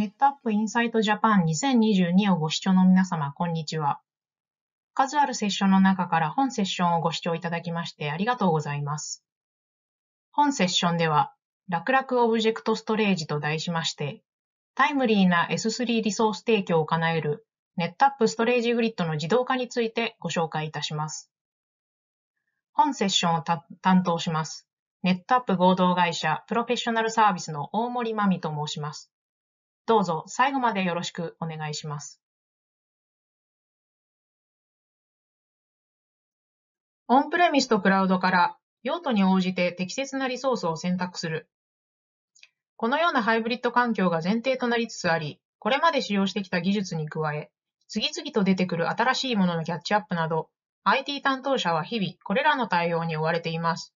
ネットアップインサイトジャパン2022をご視聴の皆様、こんにちは。数あるセッションの中から本セッションをご視聴いただきましてありがとうございます。本セッションでは、楽々オブジェクトストレージと題しまして、タイムリーな S3 リソース提供を叶えるネットアップストレージグリッドの自動化についてご紹介いたします。本セッションを担当します。ネットアップ合同会社プロフェッショナルサービスの大森真美と申します。どうぞ最後までよろしくお願いします。オンプレミスとクラウドから用途に応じて適切なリソースを選択する。このようなハイブリッド環境が前提となりつつあり、これまで使用してきた技術に加え、次々と出てくる新しいもののキャッチアップなど、IT 担当者は日々これらの対応に追われています。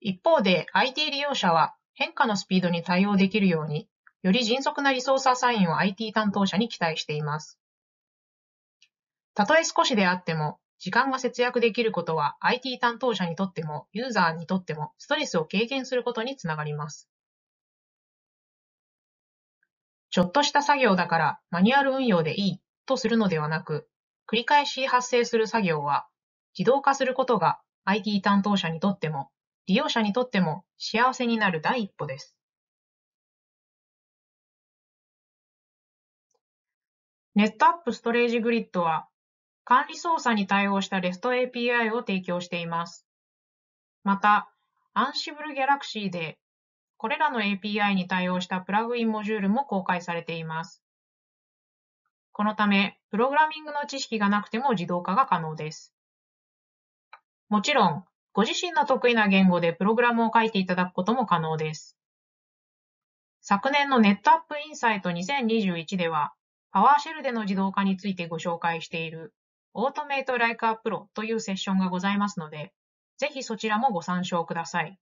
一方で IT 利用者は変化のスピードに対応できるように、より迅速なリソースアサインを IT 担当者に期待しています。たとえ少しであっても、時間が節約できることは IT 担当者にとってもユーザーにとってもストレスを軽減することにつながります。ちょっとした作業だからマニュアル運用でいいとするのではなく、繰り返し発生する作業は自動化することが IT 担当者にとっても利用者にとっても幸せになる第一歩です。ネットアップストレージグリッドは管理操作に対応した REST API を提供しています。また、Ansible Galaxy でこれらの API に対応したプラグインモジュールも公開されています。このため、プログラミングの知識がなくても自動化が可能です。もちろん、ご自身の得意な言語でプログラムを書いていただくことも可能です。昨年のネットアップインサイト2021では、パワーシェルでの自動化についてご紹介している Automate Like a Pro というセッションがございますので、ぜひそちらもご参照ください。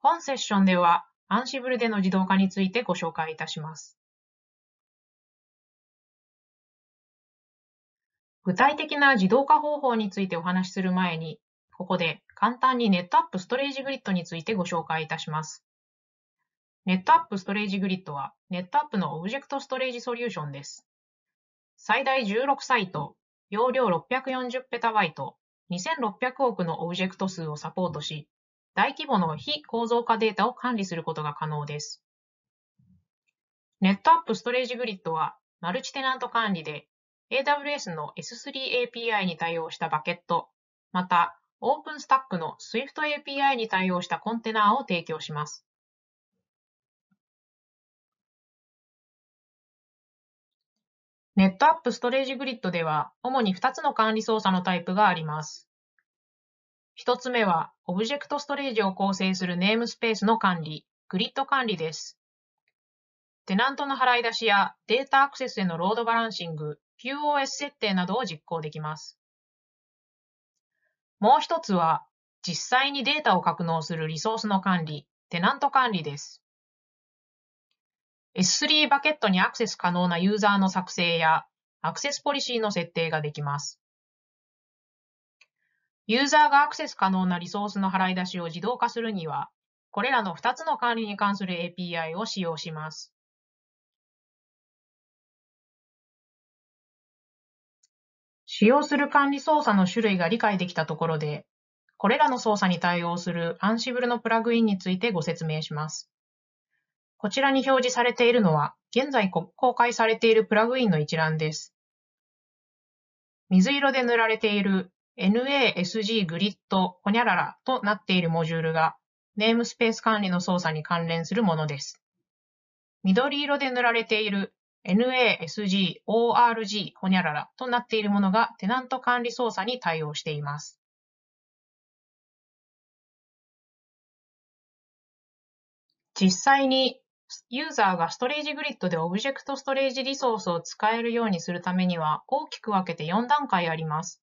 本セッションでは、アンシブルでの自動化についてご紹介いたします。具体的な自動化方法についてお話しする前に、ここで簡単にネットアップストレージグリッドについてご紹介いたします。ネットアップストレージグリッドは、ネットアップのオブジェクトストレージソリューションです。最大16サイト、容量 640PB、2600億のオブジェクト数をサポートし、大規模の非構造化データを管理することが可能です。ネットアップストレージグリッドはマルチテナント管理で AWS の S3 API に対応したバケット、また OpenStack の Swift API に対応したコンテナーを提供します。ネットアップストレージグリッドでは主に2つの管理操作のタイプがあります。一つ目は、オブジェクトストレージを構成するネームスペースの管理、グリッド管理です。テナントの払い出しやデータアクセスへのロードバランシング、QoS 設定などを実行できます。もう一つは、実際にデータを格納するリソースの管理、テナント管理です。S3 バケットにアクセス可能なユーザーの作成やアクセスポリシーの設定ができます。ユーザーがアクセス可能なリソースの払い出しを自動化するには、これらの2つの管理に関する API を使用します。使用する管理操作の種類が理解できたところで、これらの操作に対応する Ansible のプラグインについてご説明します。こちらに表示されているのは、現在公開されているプラグインの一覧です。水色で塗られている NASG グリッドホニャララとなっているモジュールがネームスペース管理の操作に関連するものです。緑色で塗られている NASG ORG ホニャララとなっているものがテナント管理操作に対応しています。実際にユーザーがストレージグリッドでオブジェクトストレージリソースを使えるようにするためには大きく分けて4段階あります。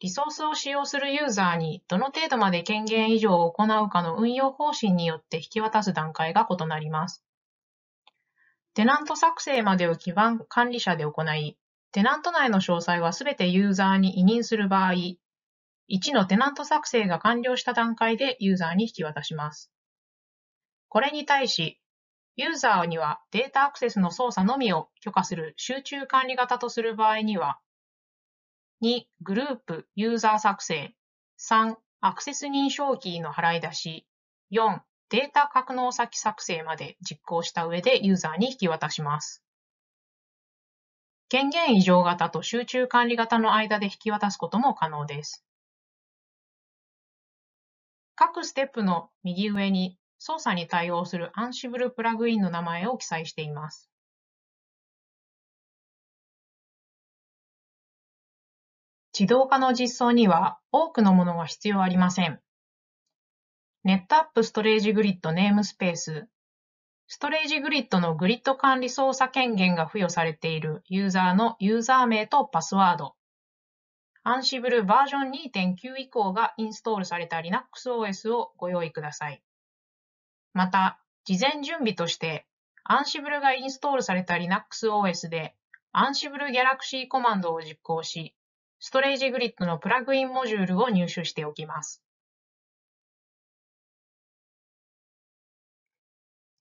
リソースを使用するユーザーにどの程度まで権限以上を行うかの運用方針によって引き渡す段階が異なります。テナント作成までを基盤管理者で行い、テナント内の詳細はすべてユーザーに委任する場合、1のテナント作成が完了した段階でユーザーに引き渡します。これに対し、ユーザーにはデータアクセスの操作のみを許可する集中管理型とする場合には、2、グループ、ユーザー作成、3、アクセス認証キーの払い出し、4、データ格納先作成まで実行した上でユーザーに引き渡します。権限異常型と集中管理型の間で引き渡すことも可能です。各ステップの右上に操作に対応する Ansible プラグインの名前を記載しています。自動化の実装には多くのものが必要ありません。ネットアップストレージグリッドネームスペース、ストレージグリッドのグリッド管理操作権限が付与されているユーザーのユーザー名とパスワード、Ansible バージョン2.9以降がインストールされた LinuxOS をご用意ください。また、事前準備として、Ansible がインストールされた LinuxOS で Ansible Galaxy コマンドを実行し、ストレージグリッドのプラグインモジュールを入手しておきます。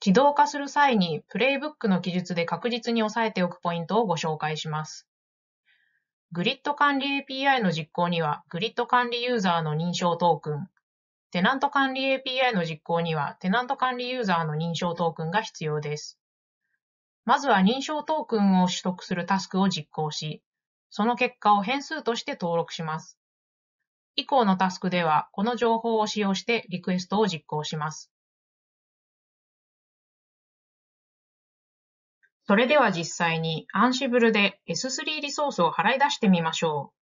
自動化する際にプレイブックの記述で確実に押さえておくポイントをご紹介します。グリッド管理 API の実行にはグリッド管理ユーザーの認証トークン、テナント管理 API の実行には、テナント管理ユーザーの認証トークンが必要です。まずは認証トークンを取得するタスクを実行し、その結果を変数として登録します。以降のタスクでは、この情報を使用してリクエストを実行します。それでは実際に Ansible で S3 リソースを払い出してみましょう。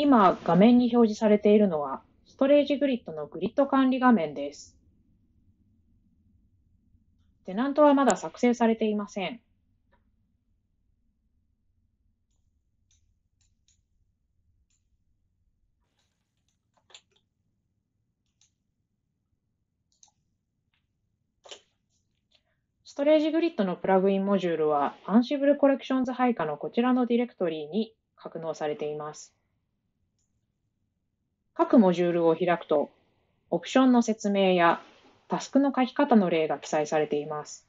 今、画面に表示されているのは、ストレージグリッドのグリッド管理画面です。テナントはまだ作成されていません。ストレージグリッドのプラグインモジュールは Ansible Collections 配下のこちらのディレクトリに格納されています。各モジュールを開くと、オプションの説明やタスクの書き方の例が記載されています。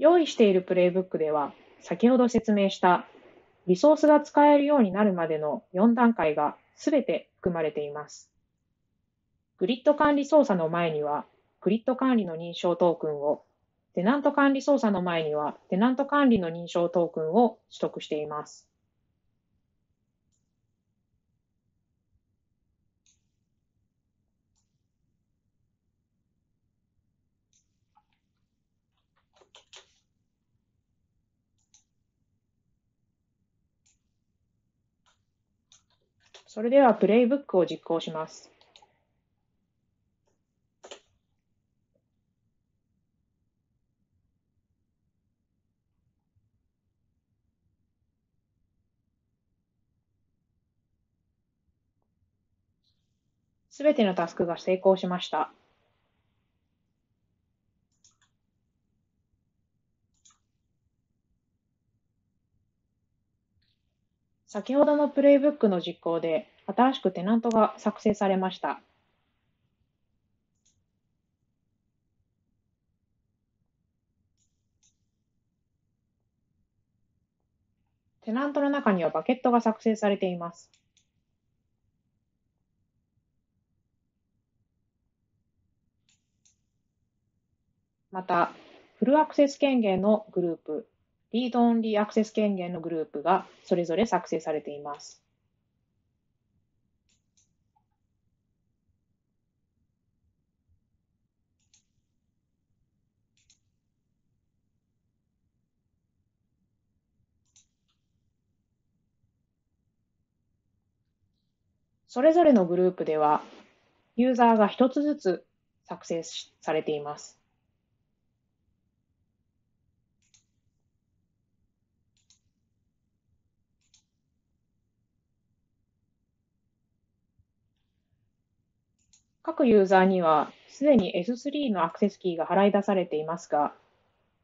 用意しているプレイブックでは、先ほど説明したリソースが使えるようになるまでの4段階が全て含まれています。グリッド管理操作の前には、グリッド管理の認証トークンを、テナント管理操作の前には、テナント管理の認証トークンを取得しています。それではプレイブックを実行します。すべてのタスクが成功しました。先ほどのプレイブックの実行で新しくテナントが作成されました。テナントの中にはバケットが作成されています。また、フルアクセス権限のグループ、リードオンリーアクセス権限のグループがそれぞれ作成されています。それぞれのグループでは、ユーザーが一つずつ作成されています。各ユーザーにはすでに S3 のアクセスキーが払い出されていますが、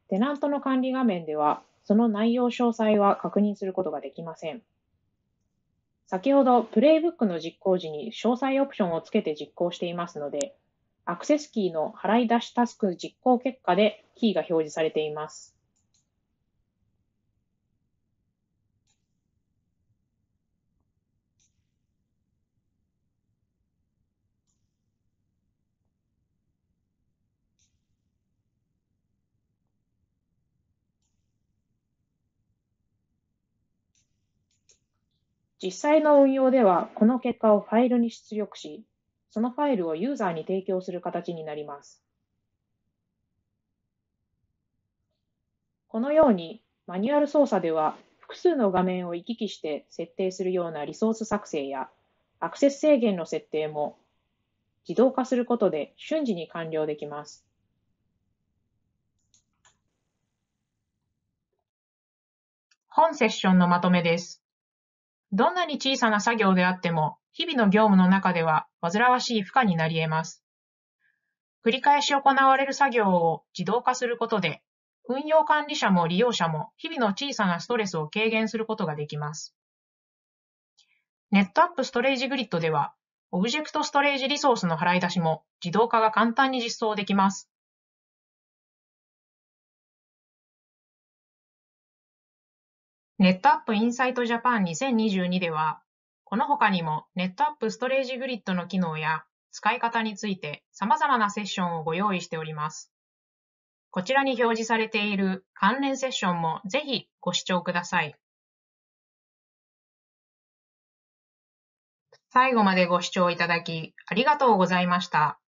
テナントの管理画面ではその内容詳細は確認することができません。先ほど、プレイブックの実行時に詳細オプションをつけて実行していますので、アクセスキーの払い出しタスク実行結果でキーが表示されています。実際の運用では、この結果をファイルに出力し、そのファイルをユーザーに提供する形になります。このように、マニュアル操作では、複数の画面を行き来して設定するようなリソース作成や、アクセス制限の設定も自動化することで瞬時に完了できます。本セッションのまとめです。どんなに小さな作業であっても、日々の業務の中では煩わしい負荷になり得ます。繰り返し行われる作業を自動化することで、運用管理者も利用者も日々の小さなストレスを軽減することができます。ネットアップストレージグリッドでは、オブジェクトストレージリソースの払い出しも自動化が簡単に実装できます。ネットアップインサイトジャパン2022では、この他にもネットアップストレージグリッドの機能や使い方について様々なセッションをご用意しております。こちらに表示されている関連セッションもぜひご視聴ください。最後までご視聴いただきありがとうございました。